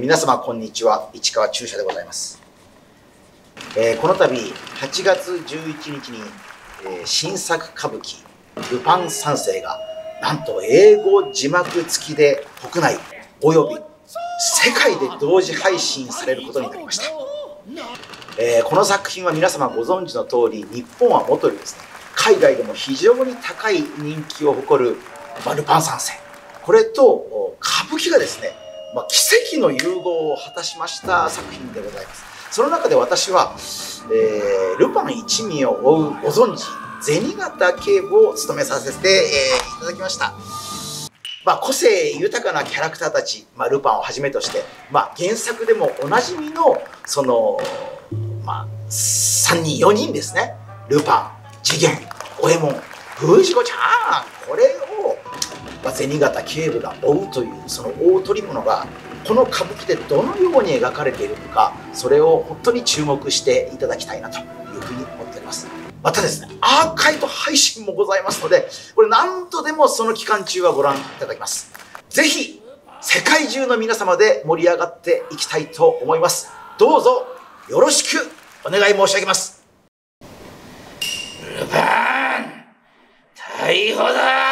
皆様こんにちは。市川中車でございます、えーこの度8月11日に、えー新作歌舞伎「ルパン三世」がなんと英語字幕付きで国内および世界で同時配信されることになりました、えーこの作品は皆様ご存知の通り日本はもとよりですね海外でも非常に高い人気を誇る、ルパン三世。これと歌舞伎がですね、まあ、奇跡の融合を果たしました作品でございます。その中で私は、えールパン一味を追うご存知銭形警部を務めさせて、えーいただきました。まあ、個性豊かなキャラクターたち、まあ、ルパンをはじめとして、まあ、原作でもおなじみのその、まあ、3人4人ですね。ルパン次元五右衛門藤子ちゃんこれを、まあ、銭形警部が追うというその大取り物がこの歌舞伎でどのように描かれているのかそれを本当に注目していただきたいなというふうに思っております。またですねアーカイブ配信もございますのでこれ何度でもその期間中はご覧いただきます。ぜひ世界中の皆様で盛り上がっていきたいと思います。どうぞよろしくお願い申し上げます。ルパン逮捕だ。